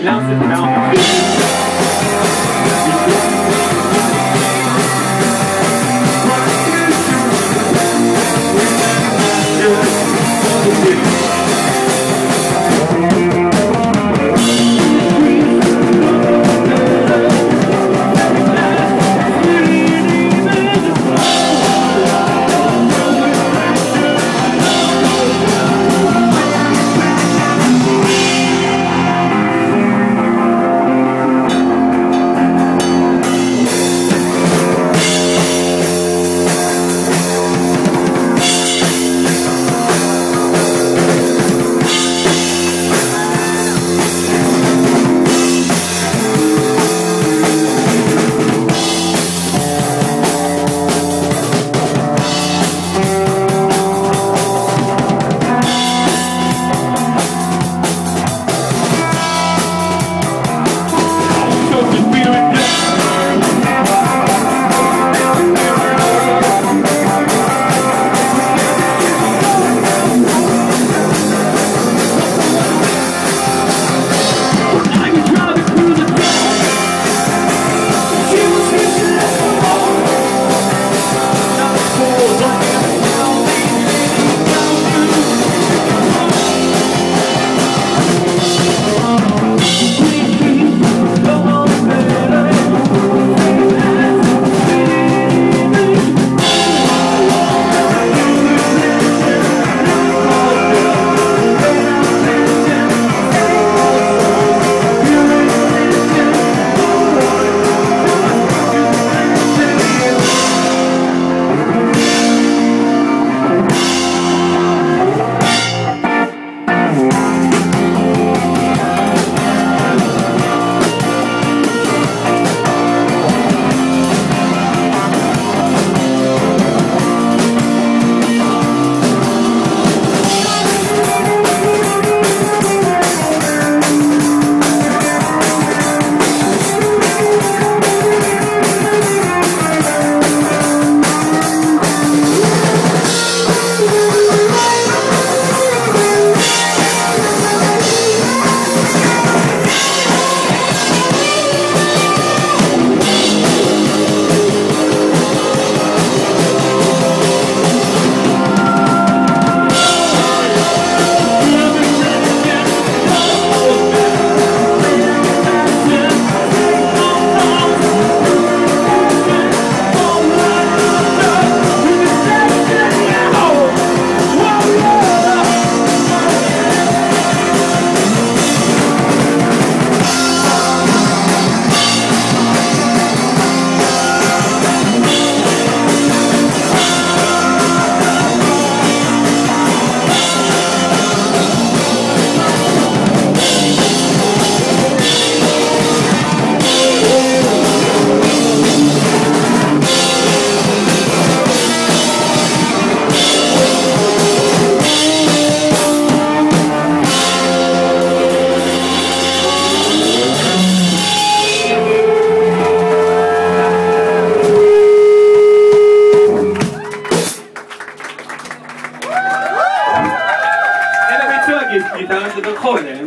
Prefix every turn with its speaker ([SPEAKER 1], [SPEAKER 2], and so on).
[SPEAKER 1] Now it down. acorde.